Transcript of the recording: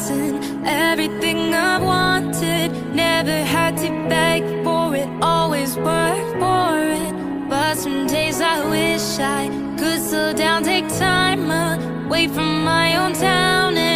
Gotten everything I wanted. Never had to beg for it, always worked for it. But some days I wish I could slow down, take time away from my own town.